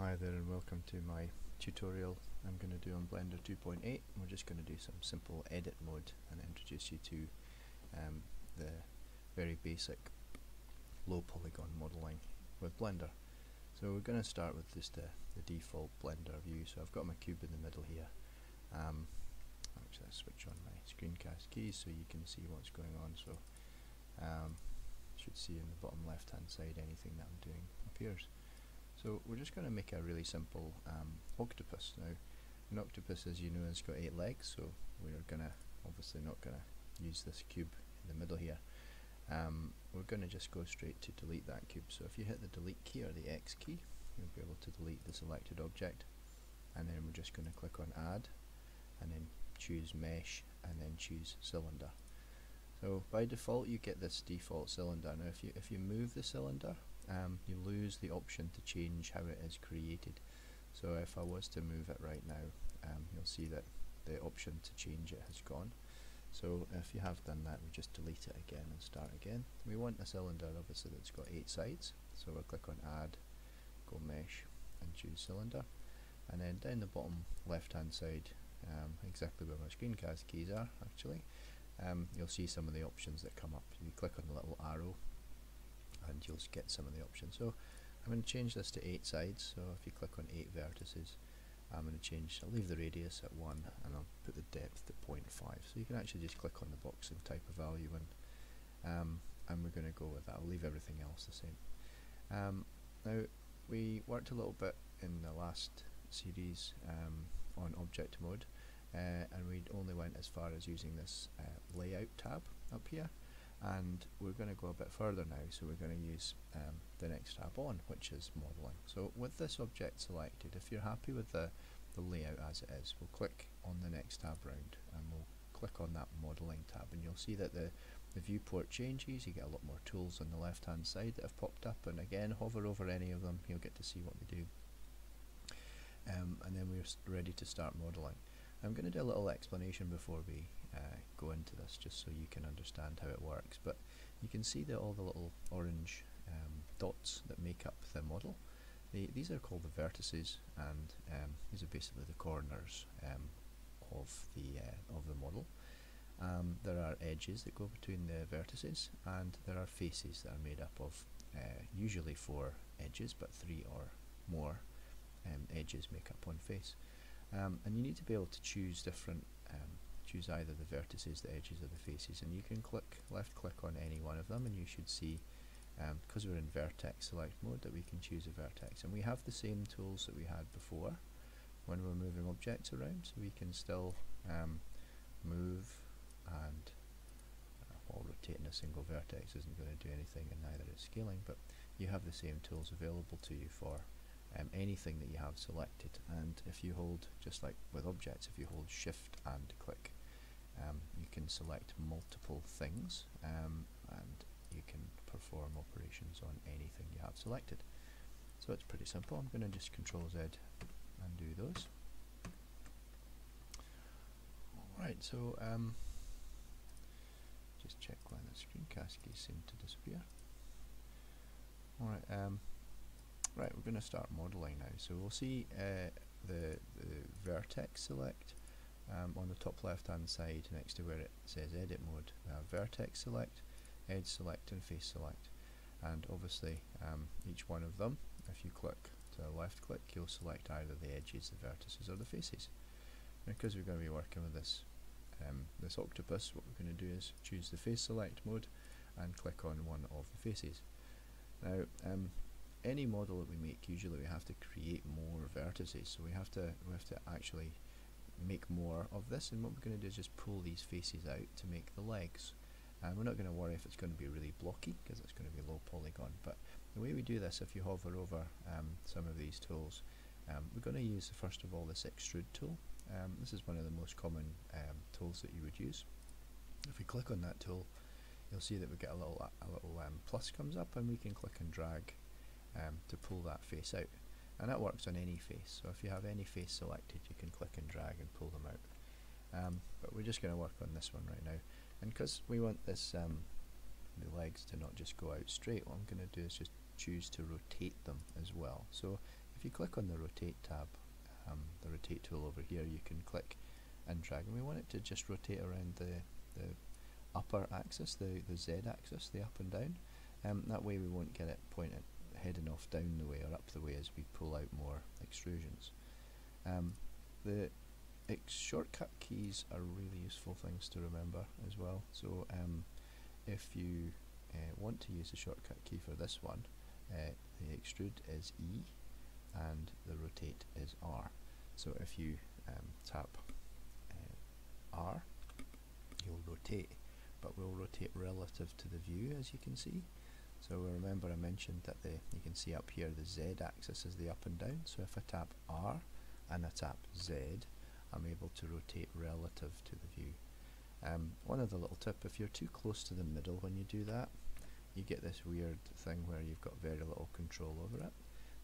Hi there and welcome to my tutorial I'm going to do on Blender 2.8. We're just going to do some simple edit mode and introduce you to um, the very basic low polygon modeling with Blender. So we're going to start with just the, the default Blender view. So I've got my cube in the middle here. Um, actually I'll switch on my screencast keys so you can see what's going on. So um, should see in the bottom left hand side anything that I'm doing appears. So we're just going to make a really simple um, octopus. Now an octopus as you know has got eight legs so we're going to obviously not going to use this cube in the middle here. Um, we're going to just go straight to delete that cube. So if you hit the delete key or the X key you'll be able to delete the selected object and then we're just going to click on add and then choose mesh and then choose cylinder. So by default you get this default cylinder. Now if you if you move the cylinder um, you lose the option to change how it is created. So if I was to move it right now, um, you'll see that the option to change it has gone. So if you have done that, we just delete it again and start again. We want a cylinder obviously that's got eight sides, so we'll click on add, go mesh and choose cylinder. And then down the bottom left hand side, um, exactly where my screencast keys are actually, um, you'll see some of the options that come up. You click on the little arrow and you'll get some of the options. So I'm going to change this to 8 sides, so if you click on 8 vertices, I'm going to change, I'll leave the radius at 1 and I'll put the depth to 0.5. So you can actually just click on the box and type a value in, um, and we're going to go with that. I'll leave everything else the same. Um, now, we worked a little bit in the last series um, on object mode, uh, and we only went as far as using this uh, layout tab up here and we're going to go a bit further now so we're going to use um, the next tab on which is modeling. So with this object selected if you're happy with the, the layout as it is we'll click on the next tab round and we'll click on that modeling tab and you'll see that the, the viewport changes. You get a lot more tools on the left hand side that have popped up and again hover over any of them you'll get to see what they do. Um, and then we're ready to start modeling. I'm going to do a little explanation before we uh, go into this just so you can understand how it works. But you can see that all the little orange um, dots that make up the model they, these are called the vertices and um, these are basically the corners um, of the uh, of the model. Um, there are edges that go between the vertices and there are faces that are made up of uh, usually four edges but three or more um, edges make up one face. Um, and you need to be able to choose different um, choose either the vertices, the edges or the faces and you can click left click on any one of them and you should see because um, we're in vertex select mode that we can choose a vertex. And we have the same tools that we had before when we're moving objects around so we can still um, move and uh, while rotating a single vertex isn't going to do anything and neither is scaling but you have the same tools available to you for um, anything that you have selected. And if you hold just like with objects if you hold shift and click um, you can select multiple things um, and you can perform operations on anything you have selected. So it's pretty simple. I'm going to just control Z and do those. Alright so um, just check when the screencast keys seem to disappear. Alright um, Right, we're going to start modeling now. So we'll see uh, the, the vertex select um, on the top left hand side next to where it says edit mode. We have vertex select, edge select and face select. And obviously um, each one of them, if you click to the left click, you'll select either the edges, the vertices or the faces. Because we're going to be working with this um, this octopus, what we're going to do is choose the face select mode and click on one of the faces. Now, um, any model that we make, usually we have to create more vertices. So we have to we have to actually make more of this. And what we're going to do is just pull these faces out to make the legs. And we're not going to worry if it's going to be really blocky because it's going to be a low polygon. But the way we do this, if you hover over um, some of these tools, um, we're going to use first of all this extrude tool. Um, this is one of the most common um, tools that you would use. If we click on that tool, you'll see that we get a little a little um, plus comes up, and we can click and drag um, to pull that face out. And that works on any face, so if you have any face selected you can click and drag and pull them out. Um, but we're just going to work on this one right now. And because we want this um, the legs to not just go out straight, what I'm going to do is just choose to rotate them as well. So if you click on the rotate tab, um, the rotate tool over here, you can click and drag and we want it to just rotate around the, the upper axis, the, the Z axis, the up and down. Um, that way we won't get it pointed heading off down the way or up the way as we pull out more extrusions. Um, the shortcut keys are really useful things to remember as well. So um, if you uh, want to use the shortcut key for this one, uh, the extrude is E and the rotate is R. So if you um, tap uh, R, you'll rotate, but we'll rotate relative to the view as you can see. So remember I mentioned that the you can see up here the Z axis is the up and down. So if I tap R and I tap Z, I'm able to rotate relative to the view. Um, one other little tip, if you're too close to the middle when you do that, you get this weird thing where you've got very little control over it.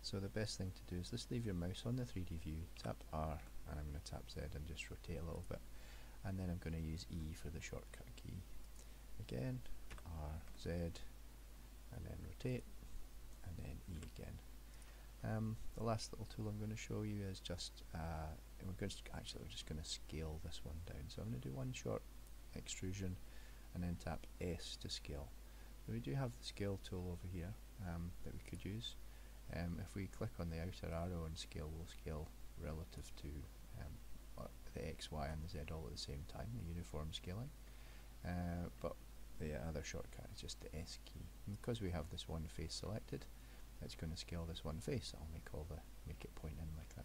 So the best thing to do is just leave your mouse on the 3D view, tap R, and I'm going to tap Z and just rotate a little bit. And then I'm going to use E for the shortcut key. Again, R, Z, and then rotate, and then E again. Um, the last little tool I'm going to show you is just, uh, we're going to actually we're just going to scale this one down. So I'm going to do one short extrusion and then tap S to scale. So we do have the scale tool over here um, that we could use. Um, if we click on the outer arrow and scale, we'll scale relative to um, the X, Y and the Z all at the same time, the uniform scaling. Uh, but the other shortcut is just the S key. And because we have this one face selected, it's going to scale this one face. I'll make all the make it point in like that.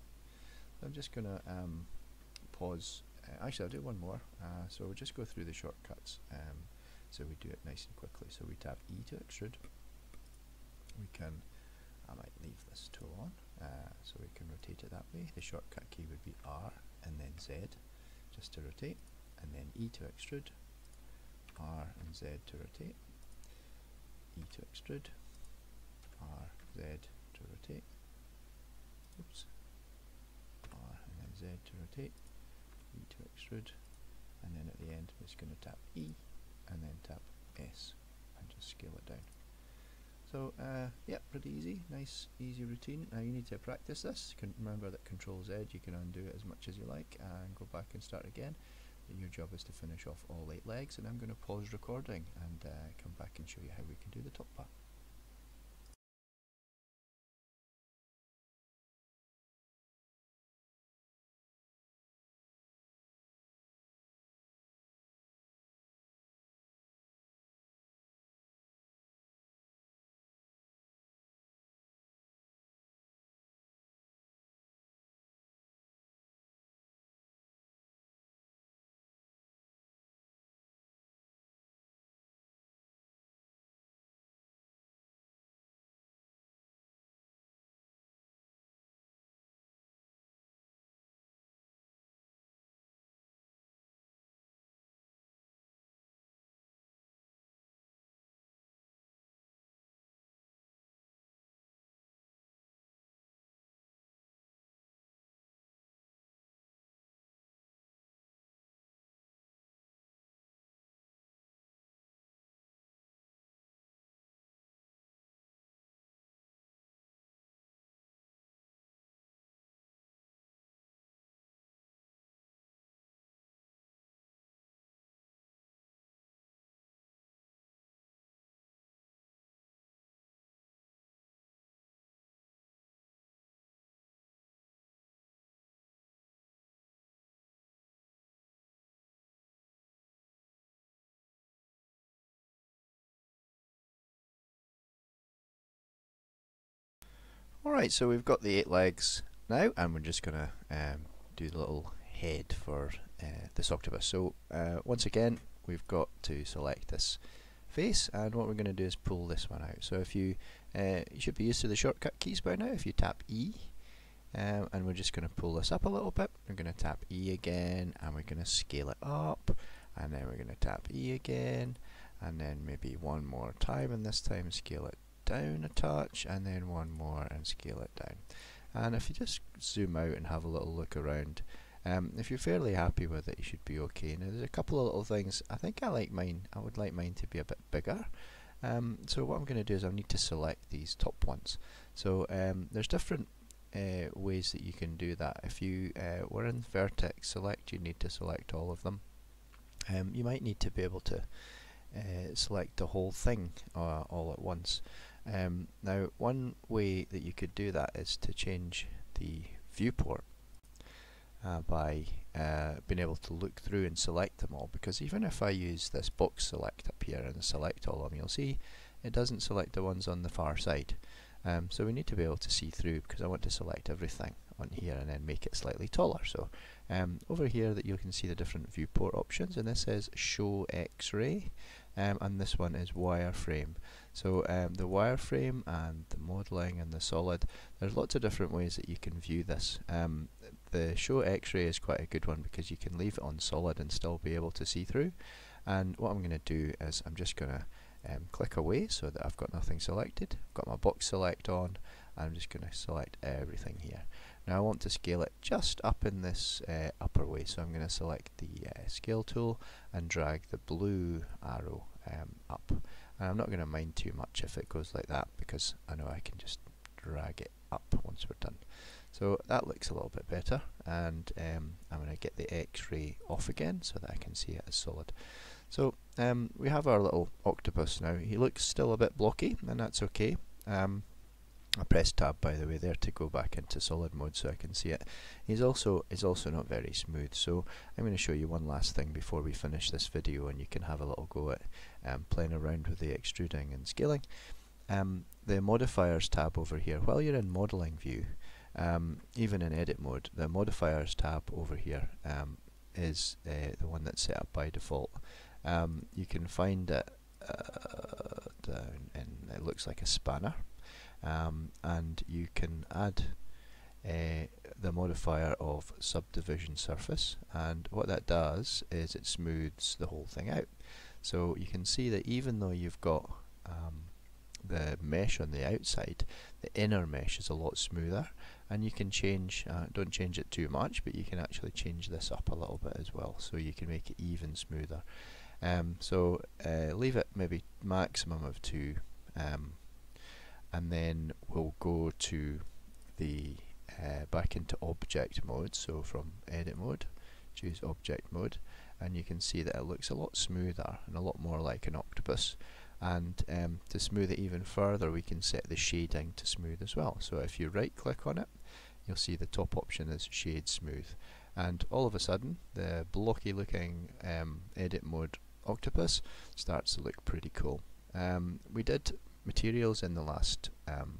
So I'm just going to um, pause. Uh, actually, I'll do one more. Uh, so we'll just go through the shortcuts. Um, so we do it nice and quickly. So we tap E to extrude. We can, I might leave this tool on, uh, so we can rotate it that way. The shortcut key would be R and then Z, just to rotate, and then E to extrude, R and Z to rotate, E to extrude, R, Z to rotate, oops, R and then Z to rotate, E to extrude, and then at the end we're just going to tap E and then tap S and just scale it down. So uh, yeah, pretty easy, nice easy routine. Now you need to practice this. Can remember that Control Z, you can undo it as much as you like and go back and start again. Your job is to finish off all eight legs and I'm going to pause recording and uh, come back and show you how we can do the top part. Alright, so we've got the eight legs now, and we're just going to um, do the little head for uh, this octopus. So uh, once again, we've got to select this face, and what we're going to do is pull this one out. So if you, uh, you should be used to the shortcut keys by now, if you tap E, um, and we're just going to pull this up a little bit. We're going to tap E again, and we're going to scale it up, and then we're going to tap E again, and then maybe one more time, and this time scale it down a touch and then one more and scale it down. And if you just zoom out and have a little look around, um, if you're fairly happy with it, you should be okay. Now there's a couple of little things. I think I like mine. I would like mine to be a bit bigger. Um, so what I'm going to do is I need to select these top ones. So um, there's different uh, ways that you can do that. If you uh, were in vertex select, you need to select all of them. Um, you might need to be able to uh, select the whole thing uh, all at once. Um, now, one way that you could do that is to change the viewport uh, by uh, being able to look through and select them all because even if I use this box select up here and select all of them you'll see it doesn't select the ones on the far side. Um, so we need to be able to see through because I want to select everything on here and then make it slightly taller. So um, over here that you can see the different viewport options and this says show x-ray um, and this one is wireframe so um, the wireframe and the modeling and the solid there's lots of different ways that you can view this. Um, the show x-ray is quite a good one because you can leave it on solid and still be able to see through. And what I'm going to do is I'm just going to um, click away so that I've got nothing selected I've got my box select on and I'm just going to select everything here. Now I want to scale it just up in this uh, upper way. So I'm going to select the uh, scale tool and drag the blue arrow um, up I'm not going to mind too much if it goes like that because I know I can just drag it up once we're done so that looks a little bit better and um, I'm going to get the x-ray off again so that I can see it as solid. So um, we have our little octopus now. He looks still a bit blocky and that's okay. Um, I press tab by the way there to go back into solid mode so I can see it. He's also is also not very smooth so I'm going to show you one last thing before we finish this video and you can have a little go at um, playing around with the extruding and scaling. Um, the modifiers tab over here, while you're in modeling view um, even in edit mode, the modifiers tab over here um, is uh, the one that's set up by default. Um, you can find it uh, down in, it looks like a spanner, um, and you can add uh, the modifier of subdivision surface, and what that does is it smooths the whole thing out. So you can see that even though you've got um, the mesh on the outside, the inner mesh is a lot smoother and you can change, uh, don't change it too much, but you can actually change this up a little bit as well so you can make it even smoother. Um, so uh, leave it maybe maximum of 2 um, and then we'll go to the uh, back into object mode. So from edit mode choose object mode and you can see that it looks a lot smoother and a lot more like an octopus. And um, to smooth it even further we can set the shading to smooth as well. So if you right click on it you'll see the top option is shade smooth. And all of a sudden the blocky looking um, edit mode octopus starts to look pretty cool. Um, we did materials in the last um,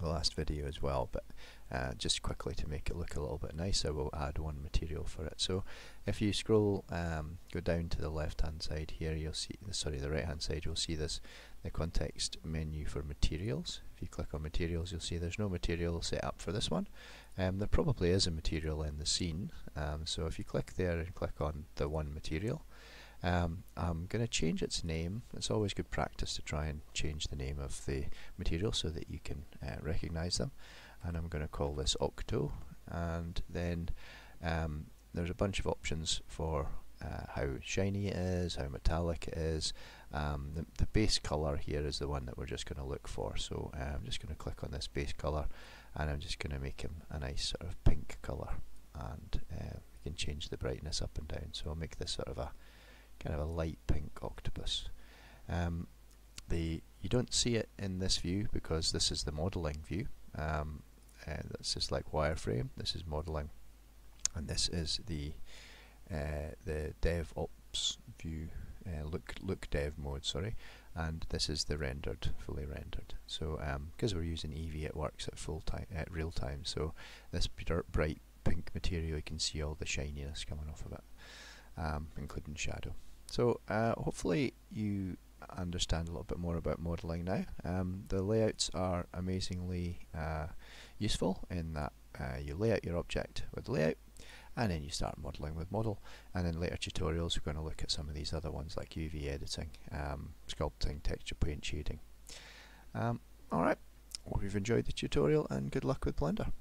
the last video as well but uh, just quickly to make it look a little bit nicer we'll add one material for it. So if you scroll um, go down to the left hand side here you'll see sorry the right hand side you'll see this the context menu for materials. If you click on materials you'll see there's no material set up for this one. Um, there probably is a material in the scene. Um, so if you click there and click on the one material um, I'm going to change its name. It's always good practice to try and change the name of the material so that you can uh, recognize them. And I'm going to call this Octo. And then um, there's a bunch of options for uh, how shiny it is, how metallic it is. Um, the, the, base color here is the one that we're just going to look for. So uh, I'm just going to click on this base color and I'm just going to make him a nice sort of pink color. And uh, we can change the brightness up and down. So I'll make this sort of a kind of a light pink octopus. Um, the you don't see it in this view because this is the modeling view um, uh, that's just like wireframe. This is modeling, and this is the uh, the DevOps view. Uh, look look dev mode, sorry, and this is the rendered, fully rendered. So because um, we're using Eevee, it works at full time, at real time. So this bright pink material, you can see all the shininess coming off of it, um, including shadow. So uh, hopefully you understand a little bit more about modeling now. Um, the layouts are amazingly uh, useful in that uh, you lay out your object with layout and then you start modeling with model and in later tutorials we're going to look at some of these other ones like UV editing, um, sculpting, texture paint shading. Um, Alright, hope you've enjoyed the tutorial and good luck with Blender.